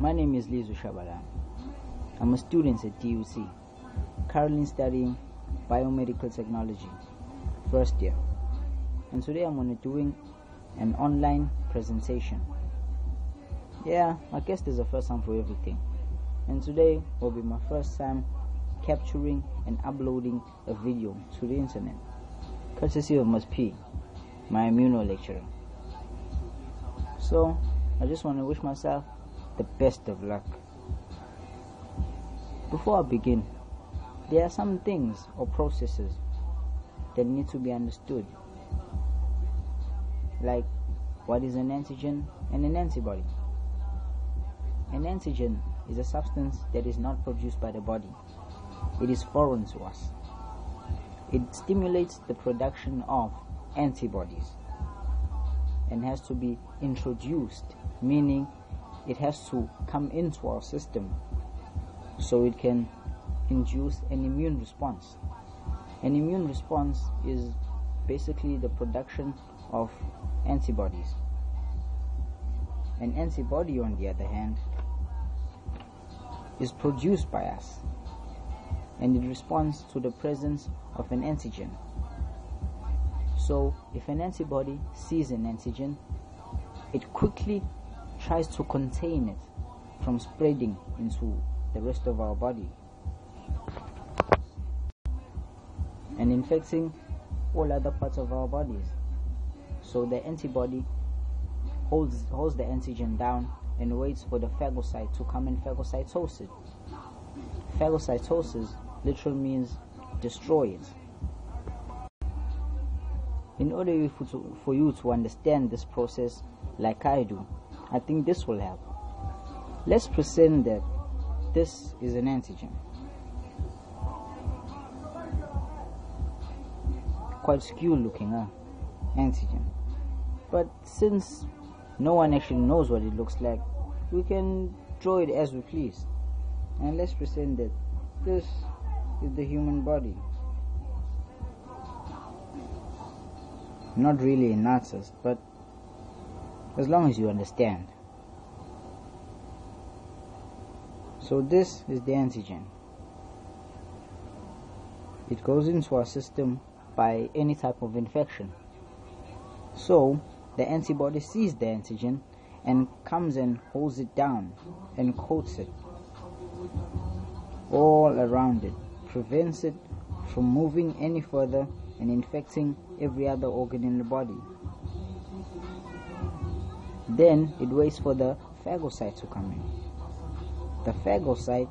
My name is Lizu Shabalala. I'm a student at TUC, currently studying biomedical technology, first year. And today I'm going to doing an online presentation. Yeah, I guess is a first time for everything. And today will be my first time capturing and uploading a video to the internet, courtesy of Ms. P, my immuno lecturer. So, I just want to wish myself the best of luck. Before I begin, there are some things or processes that need to be understood, like what is an antigen and an antibody. An antigen is a substance that is not produced by the body. It is foreign to us. It stimulates the production of antibodies and has to be introduced, meaning it has to come into our system so it can induce an immune response. An immune response is basically the production of antibodies. An antibody, on the other hand, is produced by us and it responds to the presence of an antigen. So, if an antibody sees an antigen, it quickly tries to contain it from spreading into the rest of our body and infecting all other parts of our bodies. So the antibody holds holds the antigen down and waits for the phagocyte to come and phagocytose it. Phagocytosis literally means destroy it. In order for, you to understand this process like I do, I think this will help. Let's pretend that this is an antigen. Quite skewed looking, huh? Antigen. But since no one actually knows what it looks like, we can draw it as we please. And let's pretend that this is the human body. Not really a Nazis, but as long as you understand. So this is the antigen. It goes into our system by any type of infection. So the antibody sees the antigen and comes and holds it down and coats it all around it, prevents it from moving any further and infecting every other organ in the body. Then it waits for the phagocyte to come in. The phagocyte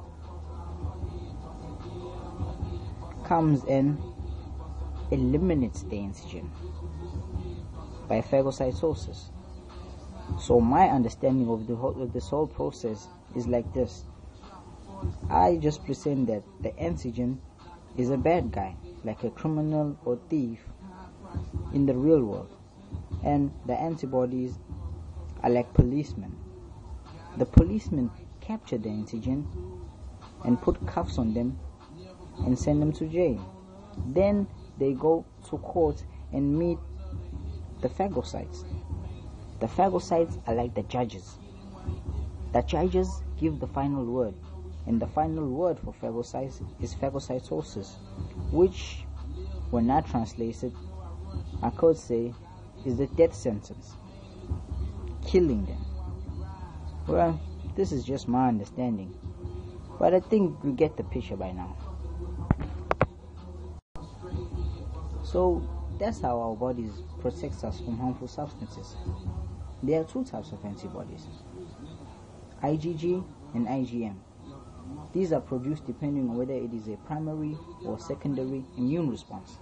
comes and eliminates the antigen by phagocytosis. So my understanding of the whole, of this whole process is like this. I just present that the antigen is a bad guy, like a criminal or thief in the real world, and the antibodies are like policemen. The policemen capture the antigen and put cuffs on them and send them to jail. Then they go to court and meet the phagocytes. The phagocytes are like the judges. The judges give the final word, and the final word for phagocytes is phagocytosis, which, when not translated, I could say is the death sentence, killing them. Well, this is just my understanding, but I think we get the picture by now. So that's how our bodies protect us from harmful substances. There are two types of antibodies IgG and IgM. These are produced depending on whether it is a primary or secondary immune response.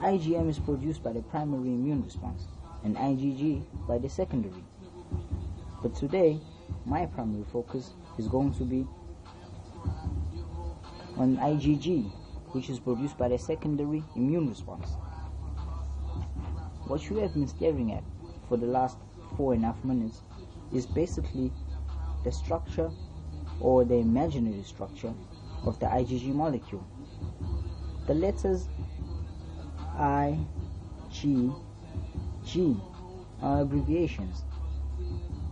IgM is produced by the primary immune response and IgG by the secondary. But today, my primary focus is going to be on IgG, which is produced by the secondary immune response. What you have been staring at for the last four and a half minutes is basically the structure or the imaginary structure of the IgG molecule. The letters I, G, G are abbreviations.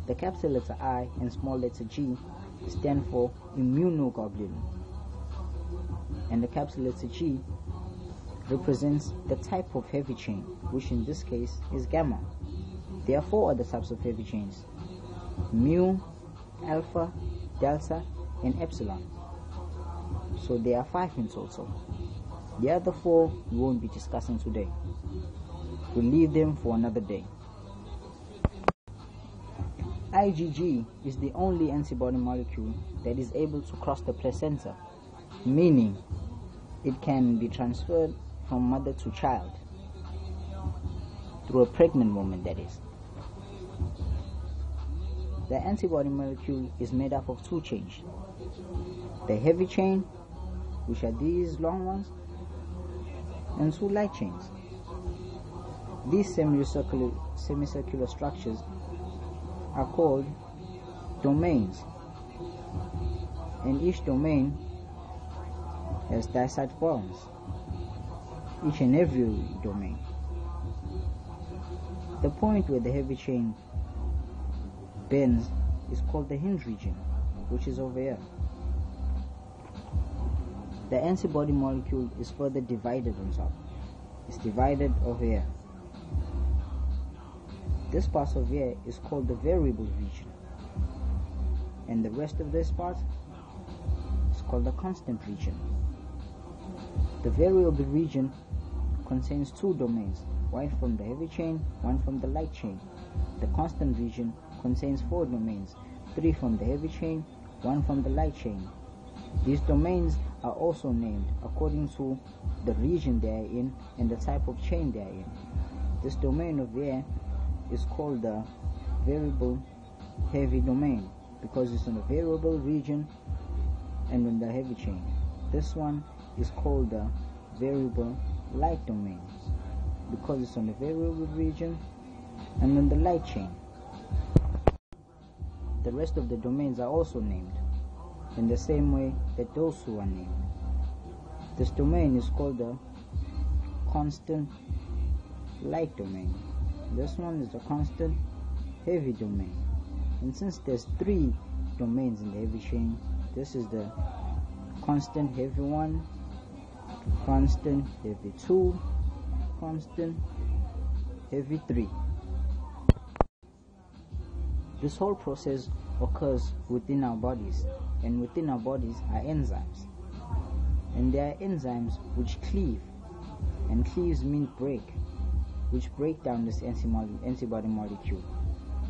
The capital letter I and small letter G stand for immunoglobulin. And the capital letter G represents the type of heavy chain, which in this case is gamma. There are four other types of heavy chains mu, alpha, delta, and epsilon. So there are five in total. The other four we won't be discussing today. We'll leave them for another day. IgG is the only antibody molecule that is able to cross the placenta, meaning it can be transferred from mother to child through a pregnant woman, that is. The antibody molecule is made up of two chains the heavy chain, which are these long ones, and two light chains. These semicircular, semicircular structures are called domains, and each domain has diside bonds, each and every domain. The point where the heavy chain bends is called the hinge region, which is over here. The antibody molecule is further divided on top. It's divided over here. This part of here is called the variable region. And the rest of this part is called the constant region. The variable region contains two domains, one from the heavy chain, one from the light chain. The constant region contains four domains, three from the heavy chain, one from the light chain. These domains are also named according to the region they are in and the type of chain they are in. This domain of here is called the variable heavy domain because it's in a variable region and in the heavy chain. This one is called the variable light domain because it's on the variable region and in the light chain. The rest of the domains are also named in the same way that those two are named. This domain is called the constant light domain. This one is the constant heavy domain. And since there's three domains in the heavy chain, this is the constant heavy one, constant heavy two, constant heavy three. This whole process occurs within our bodies, and within our bodies are enzymes. And there are enzymes which cleave, and cleaves mean break, which break down this antibody molecule.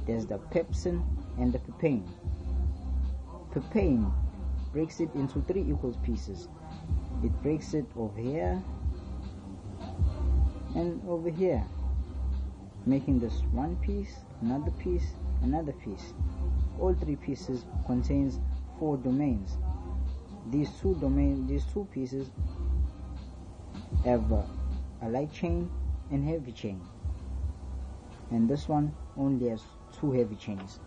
There's the pepsin and the papain. Papain breaks it into three equal pieces. It breaks it over here and over here, making this one piece, another piece, another piece. All three pieces contains four domains. These two domains, these two pieces have a, a light chain and heavy chain. And this one only has two heavy chains.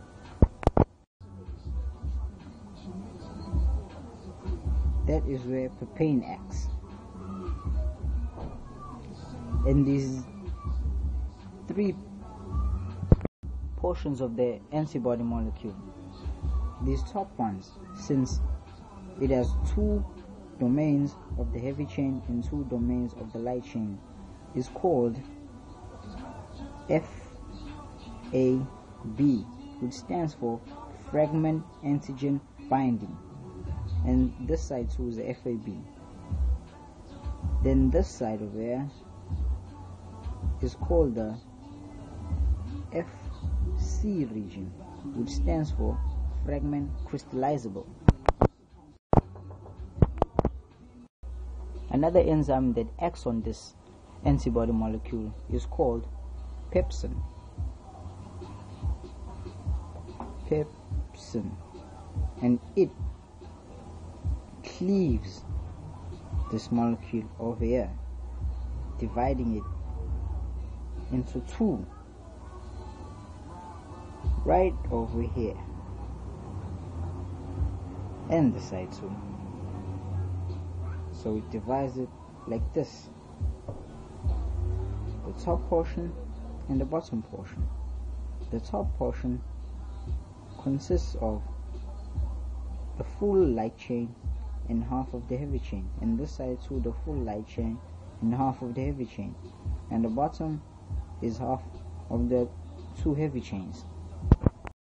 That is where papain acts. And these three portions of the antibody molecule. These top ones, since it has two domains of the heavy chain and two domains of the light chain, is called FAB, which stands for fragment antigen binding. And this side too is the FAB. Then this side over here is called the F C region, which stands for fragment crystallizable. Another enzyme that acts on this antibody molecule is called pepsin. Pepsin. And it cleaves this molecule over here, dividing it into two right over here and the side too so it divides it like this the top portion and the bottom portion. The top portion consists of the full light chain and half of the heavy chain and this side too the full light chain and half of the heavy chain and the bottom is half of the two heavy chains